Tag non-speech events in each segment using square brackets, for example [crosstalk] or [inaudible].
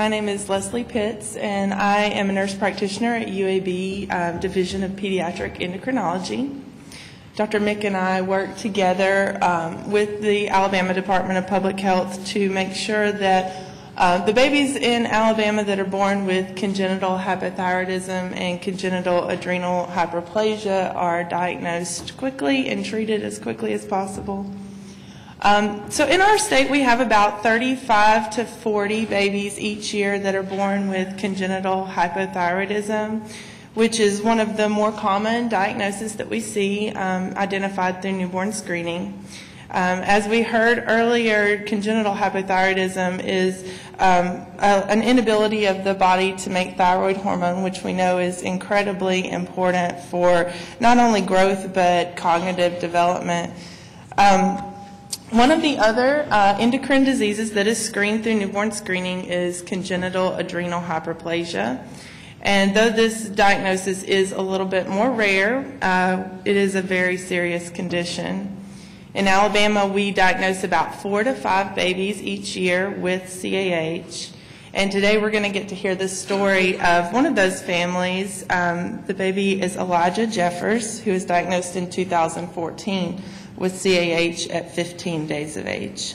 My name is Leslie Pitts, and I am a nurse practitioner at UAB um, Division of Pediatric Endocrinology. Dr. Mick and I work together um, with the Alabama Department of Public Health to make sure that uh, the babies in Alabama that are born with congenital hypothyroidism and congenital adrenal hyperplasia are diagnosed quickly and treated as quickly as possible. Um, so in our state, we have about 35 to 40 babies each year that are born with congenital hypothyroidism, which is one of the more common diagnoses that we see um, identified through newborn screening. Um, as we heard earlier, congenital hypothyroidism is um, a, an inability of the body to make thyroid hormone, which we know is incredibly important for not only growth but cognitive development. Um, one of the other uh, endocrine diseases that is screened through newborn screening is congenital adrenal hyperplasia. And though this diagnosis is a little bit more rare, uh, it is a very serious condition. In Alabama, we diagnose about four to five babies each year with CAH. And today we're going to get to hear the story of one of those families. Um, the baby is Elijah Jeffers, who was diagnosed in 2014 with CAH at 15 days of age.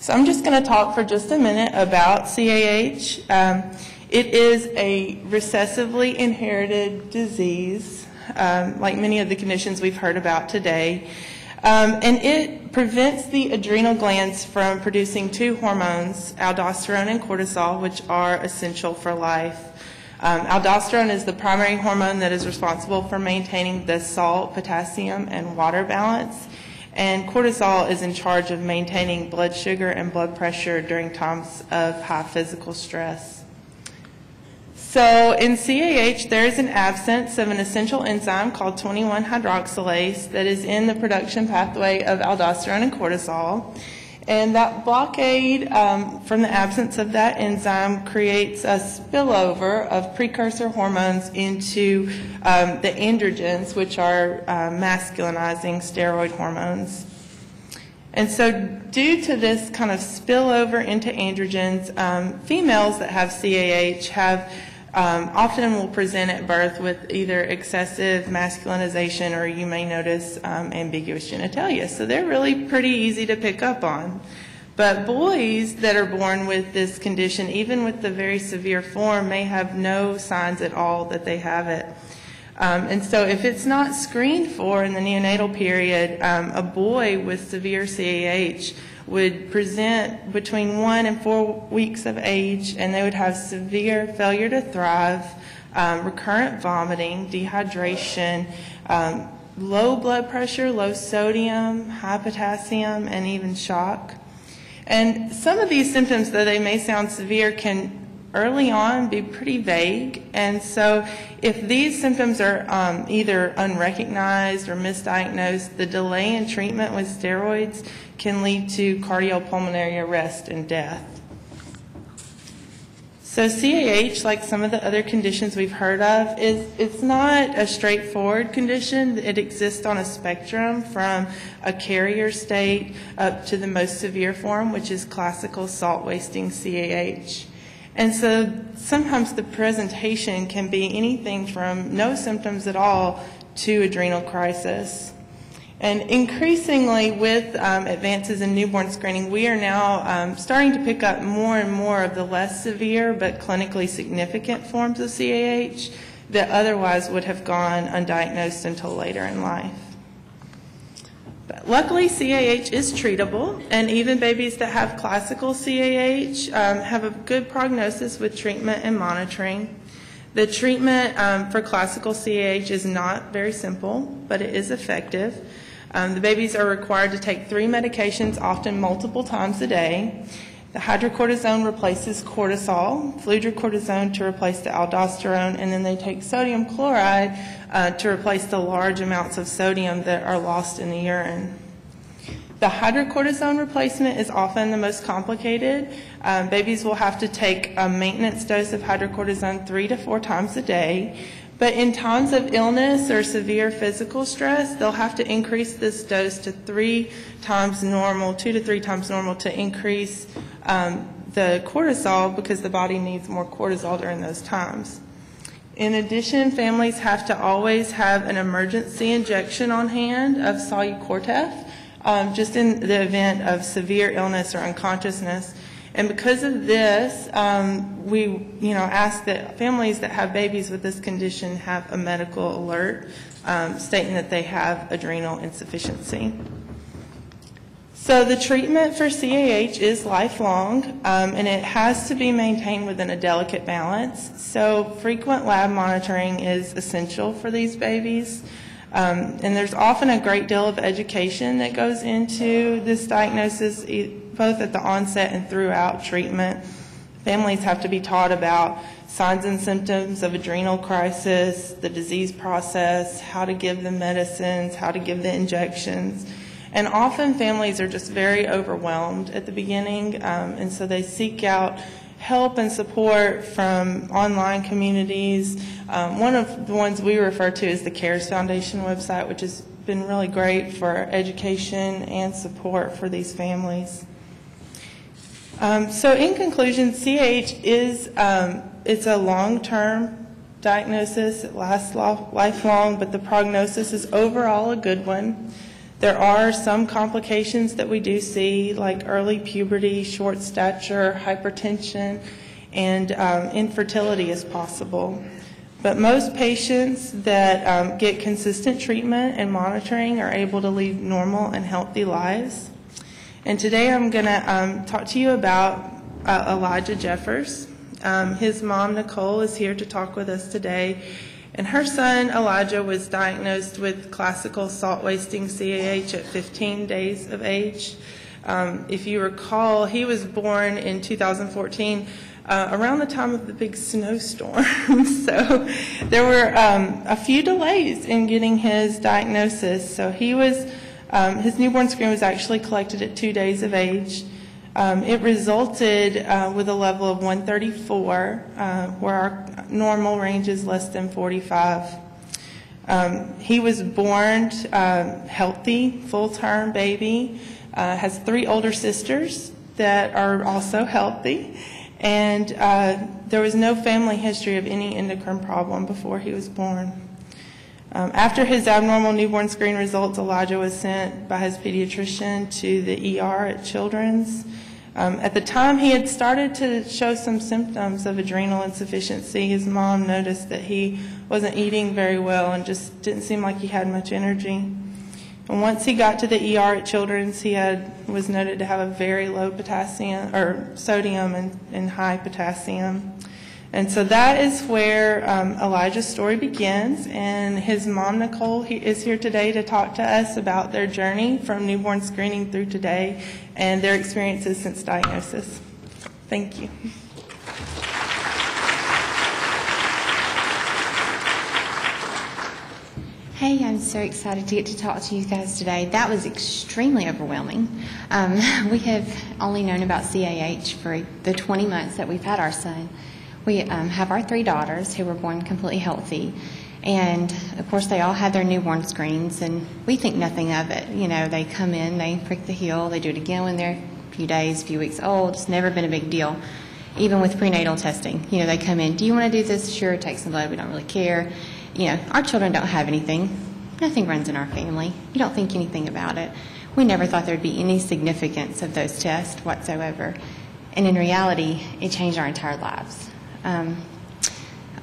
So I'm just going to talk for just a minute about CAH. Um, it is a recessively inherited disease, um, like many of the conditions we've heard about today. Um, and it prevents the adrenal glands from producing two hormones, aldosterone and cortisol, which are essential for life. Um, aldosterone is the primary hormone that is responsible for maintaining the salt, potassium, and water balance. And cortisol is in charge of maintaining blood sugar and blood pressure during times of high physical stress. So in CAH, there is an absence of an essential enzyme called 21 hydroxylase that is in the production pathway of aldosterone and cortisol. And that blockade um, from the absence of that enzyme creates a spillover of precursor hormones into um, the androgens, which are uh, masculinizing steroid hormones. And so, due to this kind of spillover into androgens, um, females that have CAH have um, often will present at birth with either excessive masculinization or you may notice um, ambiguous genitalia. So they're really pretty easy to pick up on. But boys that are born with this condition, even with the very severe form, may have no signs at all that they have it. Um, and so if it's not screened for in the neonatal period, um, a boy with severe CAH would present between one and four weeks of age, and they would have severe failure to thrive, um, recurrent vomiting, dehydration, um, low blood pressure, low sodium, high potassium, and even shock. And some of these symptoms, though they may sound severe, can early on be pretty vague. And so if these symptoms are um, either unrecognized or misdiagnosed, the delay in treatment with steroids can lead to cardiopulmonary arrest and death. So CAH, like some of the other conditions we've heard of, is it's not a straightforward condition. It exists on a spectrum from a carrier state up to the most severe form, which is classical salt wasting CAH. And so sometimes the presentation can be anything from no symptoms at all to adrenal crisis. And increasingly, with um, advances in newborn screening, we are now um, starting to pick up more and more of the less severe but clinically significant forms of CAH that otherwise would have gone undiagnosed until later in life. Luckily, CAH is treatable, and even babies that have classical CAH um, have a good prognosis with treatment and monitoring. The treatment um, for classical CAH is not very simple, but it is effective. Um, the babies are required to take three medications, often multiple times a day. The hydrocortisone replaces cortisol, fludrocortisone to replace the aldosterone, and then they take sodium chloride uh, to replace the large amounts of sodium that are lost in the urine. The hydrocortisone replacement is often the most complicated. Um, babies will have to take a maintenance dose of hydrocortisone three to four times a day. But in times of illness or severe physical stress, they'll have to increase this dose to three times normal, two to three times normal, to increase the cortisol because the body needs more cortisol during those times. In addition, families have to always have an emergency injection on hand of Solu-Cortef, um, just in the event of severe illness or unconsciousness. And because of this, um, we, you know, ask that families that have babies with this condition have a medical alert um, stating that they have adrenal insufficiency. So the treatment for CAH is lifelong, um, and it has to be maintained within a delicate balance. So frequent lab monitoring is essential for these babies. Um, and there's often a great deal of education that goes into this diagnosis, both at the onset and throughout treatment. Families have to be taught about signs and symptoms of adrenal crisis, the disease process, how to give the medicines, how to give the injections. And often families are just very overwhelmed at the beginning, um, and so they seek out help and support from online communities. Um, one of the ones we refer to is the CARES Foundation website, which has been really great for education and support for these families. Um, so in conclusion, CH is um, it's a long-term diagnosis. It lasts lifelong, but the prognosis is overall a good one. There are some complications that we do see, like early puberty, short stature, hypertension, and um, infertility is possible. But most patients that um, get consistent treatment and monitoring are able to lead normal and healthy lives. And today I'm going to um, talk to you about uh, Elijah Jeffers. Um, his mom, Nicole, is here to talk with us today. And her son, Elijah, was diagnosed with classical salt wasting CAH at 15 days of age. Um, if you recall, he was born in 2014 uh, around the time of the big snowstorm. [laughs] so there were um, a few delays in getting his diagnosis. So he was, um, his newborn screen was actually collected at two days of age. Um, it resulted uh, with a level of 134, uh, where our normal range is less than 45. Um, he was born uh, healthy, full-term baby, uh, has three older sisters that are also healthy, and uh, there was no family history of any endocrine problem before he was born. Um, after his abnormal newborn screen results, Elijah was sent by his pediatrician to the ER at Children's. Um, at the time he had started to show some symptoms of adrenal insufficiency, his mom noticed that he wasn't eating very well and just didn't seem like he had much energy. And once he got to the ER at Children's, he had was noted to have a very low potassium or sodium and, and high potassium. And so that is where um, Elijah's story begins. And his mom, Nicole, he is here today to talk to us about their journey from newborn screening through today and their experiences since diagnosis. Thank you. Hey, I'm so excited to get to talk to you guys today. That was extremely overwhelming. Um, [laughs] we have only known about CAH for the 20 months that we've had our son. We um, have our three daughters who were born completely healthy. And of course, they all had their newborn screens, and we think nothing of it. You know, they come in, they prick the heel, they do it again when they're a few days, a few weeks old. It's never been a big deal. Even with prenatal testing, you know, they come in, do you want to do this? Sure, take some blood, we don't really care. You know, our children don't have anything. Nothing runs in our family. You don't think anything about it. We never thought there'd be any significance of those tests whatsoever. And in reality, it changed our entire lives. Um,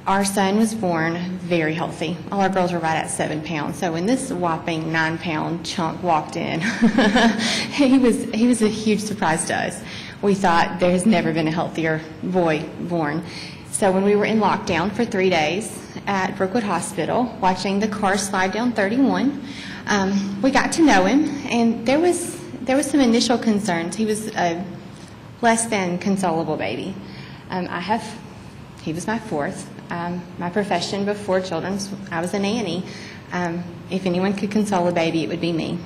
our son was born very healthy. All our girls were right at seven pounds. So when this whopping nine pound chunk walked in, [laughs] he was he was a huge surprise to us. We thought there's never been a healthier boy born. So when we were in lockdown for three days at Brookwood Hospital, watching the car slide down 31, um, we got to know him, and there was there was some initial concerns. He was a less than consolable baby. Um, I have he was my fourth. Um, my profession before children's, I was a nanny. Um, if anyone could console a baby, it would be me.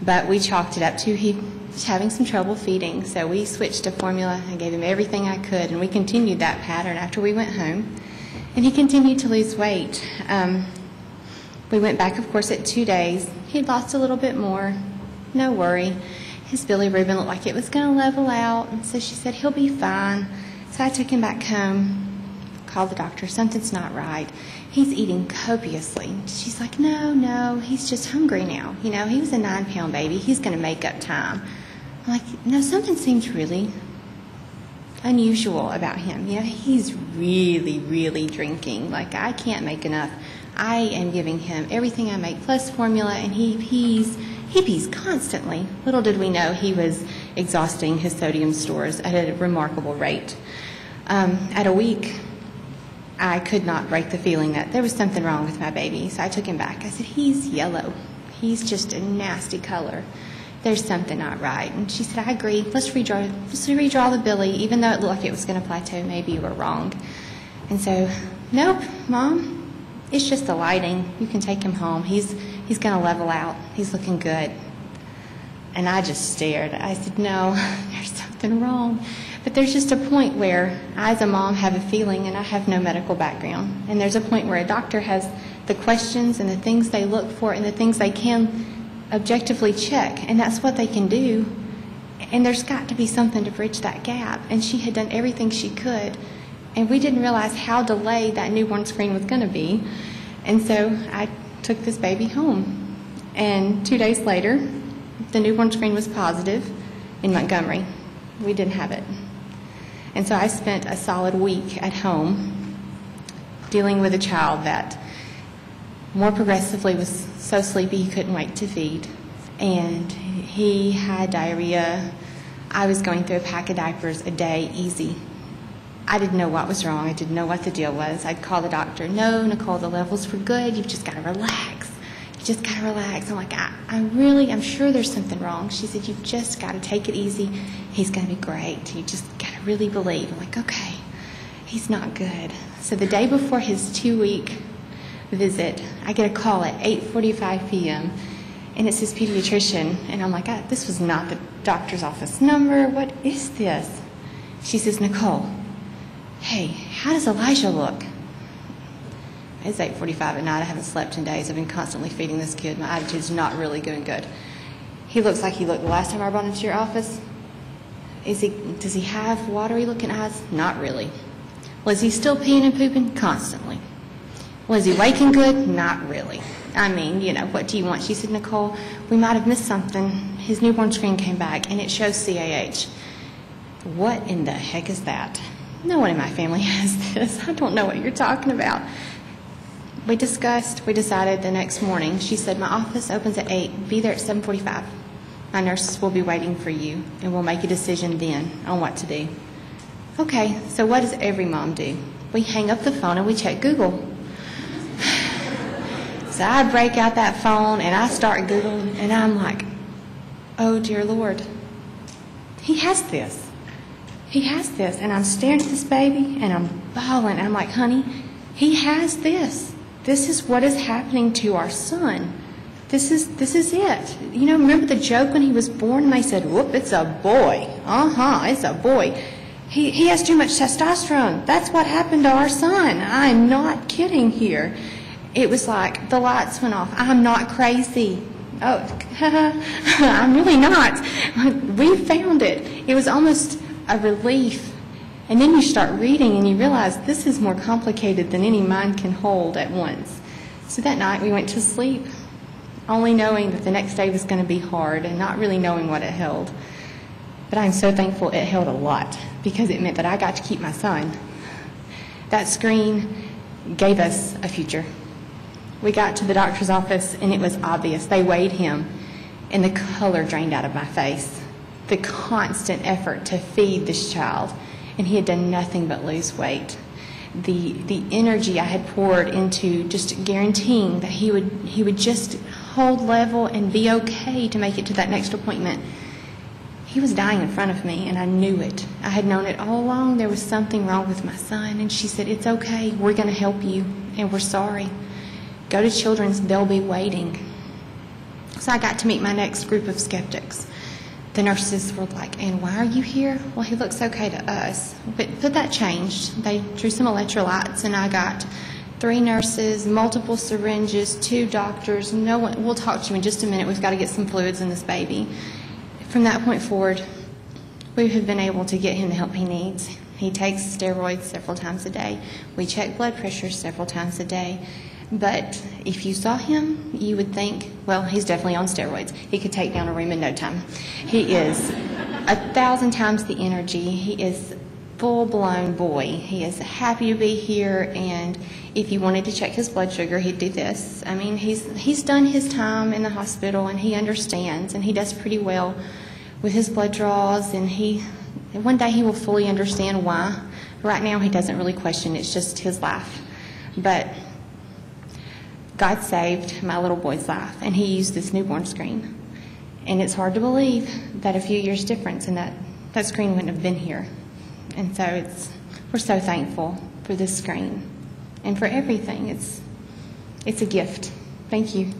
But we chalked it up to he was having some trouble feeding, so we switched to formula. I gave him everything I could, and we continued that pattern after we went home. And he continued to lose weight. Um, we went back, of course, at two days. He'd lost a little bit more. No worry. his bili bilirubin looked like it was going to level out. And so she said, he'll be fine. So I took him back home, called the doctor. Something's not right. He's eating copiously. She's like, no, no, he's just hungry now. You know, he was a nine pound baby. He's going to make up time. I'm like, no, something seems really unusual about him. You know, he's really, really drinking. Like, I can't make enough. I am giving him everything I make plus formula, and he pees. He pees constantly. Little did we know he was exhausting his sodium stores at a remarkable rate. Um, at a week, I could not break the feeling that there was something wrong with my baby, so I took him back. I said, He's yellow. He's just a nasty color. There's something not right. And she said, I agree. Let's redraw, let's redraw the bili, even though it looked like it was going to plateau. Maybe you were wrong. And so, nope, Mom, it's just the lighting. You can take him home. He's, he's going to level out. He's looking good. And I just stared. I said, No, [laughs] there's something wrong. But there's just a point where I, as a mom, have a feeling, and I have no medical background. And there's a point where a doctor has the questions and the things they look for and the things they can objectively check, and that's what they can do. And there's got to be something to bridge that gap. And she had done everything she could. And we didn't realize how delayed that newborn screen was going to be. And so I took this baby home. And two days later, the newborn screen was positive in Montgomery. We didn't have it. And so I spent a solid week at home dealing with a child that more progressively was so sleepy he couldn't wait to feed. And he had diarrhea. I was going through a pack of diapers a day, easy. I didn't know what was wrong. I didn't know what the deal was. I'd call the doctor. No, Nicole, the levels were good. You've just got to relax. You just got to relax. I'm like, I, I really, I'm sure there's something wrong. She said, You've just got to take it easy. He's going to be great. You just got to really believe. I'm like, Okay, he's not good. So the day before his two week visit, I get a call at 8:45 p.m. and it's his pediatrician, and I'm like, this was not the doctor's office number. What is this? She says, Nicole, hey, how does Elijah look? It's 8:45 at night. I haven't slept in days. I've been constantly feeding this kid. My attitude's not really going good. He looks like he looked the last time I brought him to your office. Is he? Does he have watery looking eyes? Not really. Was he still peeing and pooping constantly? Was he waking good? Not really. I mean, you know, what do you want? She said, Nicole, we might have missed something. His newborn screen came back and it shows CAH. What in the heck is that? No one in my family [laughs] has this. I don't know what you're talking about. We discussed, we decided the next morning. She said, My office opens at 8. Be there at 7:45. My nurses will be waiting for you and we'll make a decision then on what to do. Okay, so what does every mom do? We hang up the phone and we check Google. [sighs] So I break out that phone and I start Googling, and I'm like, oh, dear Lord, he has this. He has this. And I'm staring at this baby and I'm bawling. And I'm like, honey, he has this. This is what is happening to our son. This is this is it. You know, remember the joke when he was born and they said, whoop, it's a boy. Uh-huh, it's a boy. He, he has too much testosterone. That's what happened to our son. I'm not kidding here it was like the lights went off. I'm not crazy. Oh, [laughs] I'm really not. We found it. It was almost a relief. And then you start reading and you realize this is more complicated than any mind can hold at once. So that night we went to sleep, only knowing that the next day was going to be hard and not really knowing what it held. But I'm so thankful it held a lot because it meant that I got to keep my son. That screen gave us a future. We got to the doctor's office and it was obvious. They weighed him and the color drained out of my face. The constant effort to feed this child, and he had done nothing but lose weight. The, the energy I had poured into just guaranteeing that he would, he would just hold level and be okay to make it to that next appointment. He was dying in front of me, and I knew it. I had known it all along. There was something wrong with my son, and she said, It's okay. We're going to help you, and we're sorry. Go to Children's, they'll be waiting. So I got to meet my next group of skeptics. The nurses were like, And why are you here? Well, he looks okay to us. But, but that changed. They drew some electrolytes, and I got three nurses, multiple syringes, two doctors. No one, we'll talk to you in just a minute. We've got to get some fluids in this baby. from that point forward, we have been able to get him the help he needs. He takes steroids several times a day. We check blood pressure several times a day. But if you saw him, you would think, well, he's definitely on steroids. He could take down a room in no time. He is a thousand times the energy. He is full blown boy. He is happy to be here, and if you wanted to check his blood sugar, he'd do this. I mean, he's he's done his time in the hospital, and he understands, and he does pretty well with his blood draws, and he one day he will fully understand why. Right now, he doesn't really question. It's just his life, but. God saved my little boy's life, and he used this newborn screen. And it's hard to believe that a few years difference and that that screen wouldn't have been here. And so it's we're so thankful for this screen and for everything. It's it's a gift. Thank you.